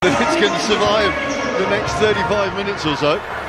But it's going to survive the next 35 minutes or so.